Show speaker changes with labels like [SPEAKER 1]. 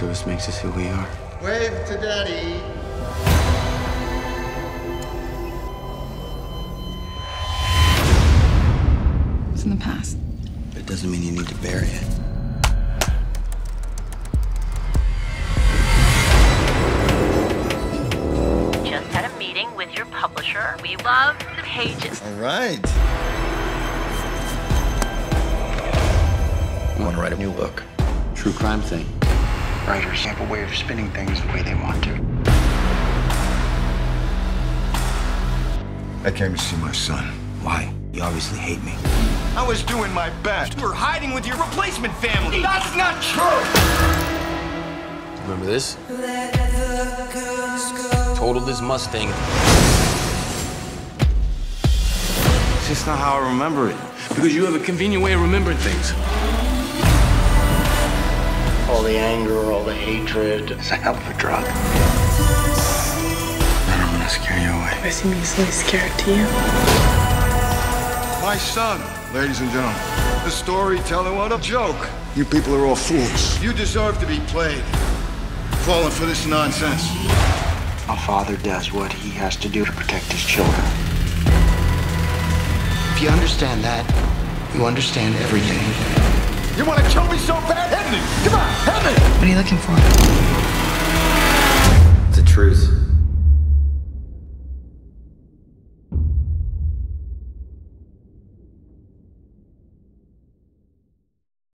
[SPEAKER 1] makes us who we are.
[SPEAKER 2] Wave to daddy.
[SPEAKER 3] It's in the past.
[SPEAKER 1] It doesn't mean you need to bury it.
[SPEAKER 4] Just had a meeting with your publisher. We love the pages.
[SPEAKER 2] All right.
[SPEAKER 1] I want to write a new book. True crime thing. Writers have a way of spinning things the way they want to.
[SPEAKER 2] I came to see my son.
[SPEAKER 1] Why? You obviously hate me.
[SPEAKER 2] I was doing my best.
[SPEAKER 5] You were hiding with your replacement family.
[SPEAKER 2] That's not true!
[SPEAKER 5] Remember this? Totaled his Mustang.
[SPEAKER 2] It's just not how I remember it.
[SPEAKER 5] Because you have a convenient way of remembering things.
[SPEAKER 1] All the anger, all the hatred. It's a hell of a drug. I don't want to scare you away.
[SPEAKER 3] I seem easily scared to you.
[SPEAKER 2] My son, ladies and gentlemen. The storyteller, what a joke. You people are all fools. You deserve to be played. Falling for this nonsense.
[SPEAKER 1] A father does what he has to do to protect his children. If you understand that, you understand everything.
[SPEAKER 2] You want to kill me so bad? Come on, hit me!
[SPEAKER 3] What are you looking for?